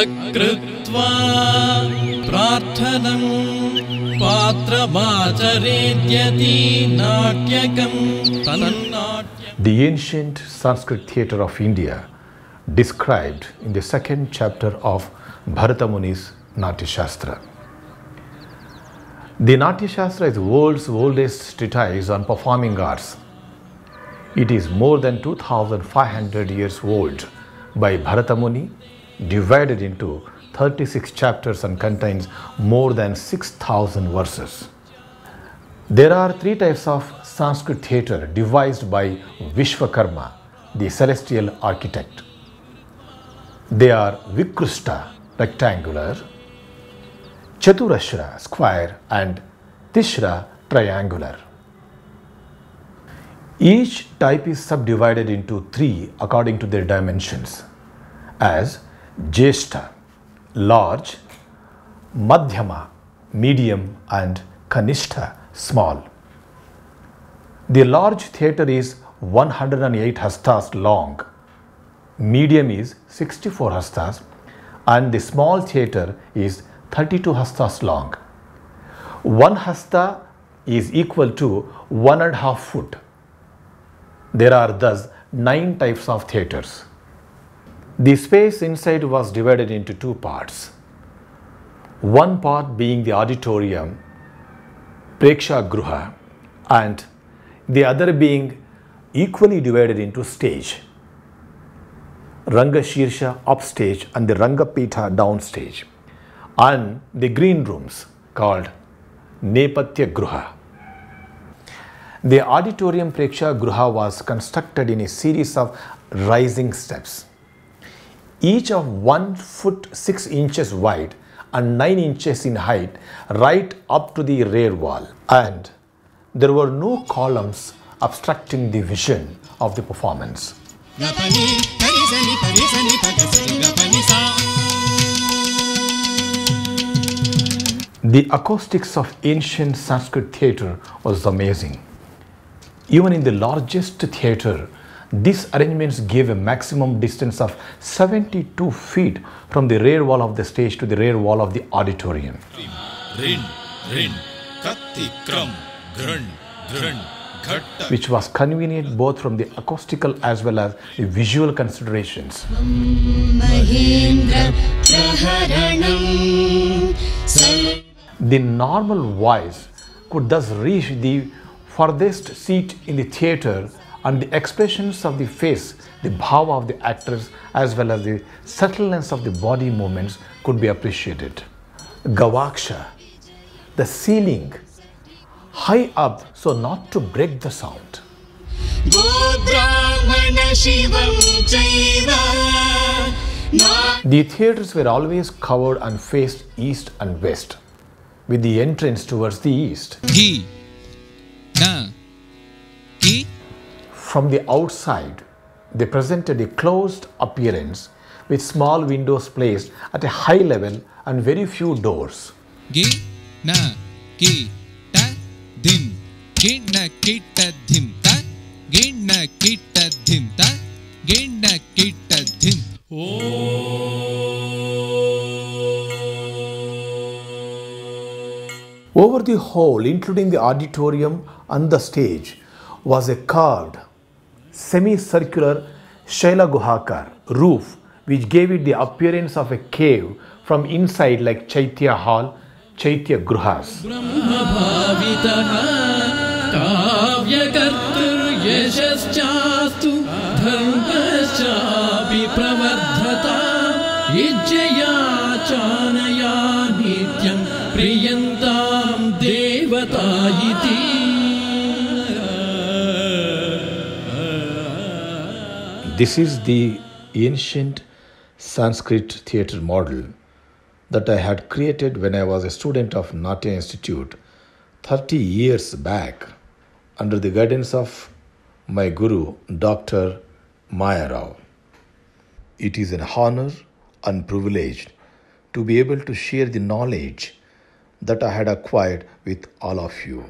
अकृत्वा प्रार्थनं पात्रमाचरेद्यति नाट्यकं तन्नाट्य The ancient Sanskrit theatre of India, described in the second chapter of Bharata Muni's Natya Shastra. The Natya Shastra is the world's oldest treatise on performing arts. It is more than 2500 years old by Bharata Muni, divided into 36 chapters and contains more than 6000 verses. There are three types of Sanskrit theatre devised by Vishwakarma, the celestial architect. They are Vikrusta, rectangular, Chaturashra, square, and Tishra, triangular. Each type is subdivided into three according to their dimensions as Jeshta, large, Madhyama, medium, and Kanishta, small. The large theatre is 108 hastas long, medium is 64 hastas, and the small theatre is 32 hastas long. One hasta is equal to one and a half foot. There are thus nine types of theatres. The space inside was divided into two parts. One part being the auditorium, Preksha Gruha, and the other being equally divided into stage. Ranga Shirsha upstage and the Ranga Pitha downstage, and the green rooms called Nepatya Gruha. The auditorium Preksha Gruha was constructed in a series of rising steps, each of 1 foot 6 inches wide and 9 inches in height right up to the rear wall and there were no columns obstructing the vision of the performance. The acoustics of ancient Sanskrit theatre was amazing. Even in the largest theater, these arrangements gave a maximum distance of 72 feet from the rear wall of the stage to the rear wall of the auditorium. Which was convenient both from the acoustical as well as the visual considerations. The normal voice could thus reach the furthest seat in the theatre and the expressions of the face, the bhava of the actors as well as the subtleness of the body movements could be appreciated. Gavaksha, the ceiling, high up so not to break the sound. The theatres were always covered and faced east and west, with the entrance towards the east. Ghee. From the outside, they presented a closed appearance with small windows placed at a high level and very few doors. Over the hall, including the auditorium and the stage, was a carved semicircular Shaila Guhakar roof which gave it the appearance of a cave from inside like Chaitya Hall, Chaitya Gruhas. ब्रह्मभावितः काव्यकर्तृयशश्चास्तु धर्मश्चापि प्रवर्धता इज्जया चानया नित्यं प्रियन्तां देवता इति This is the ancient Sanskrit theatre model that I had created when I was a student of Natya Institute 30 years back under the guidance of my guru, Dr. Maya Rao. It is an honor and privilege to be able to share the knowledge that I had acquired with all of you.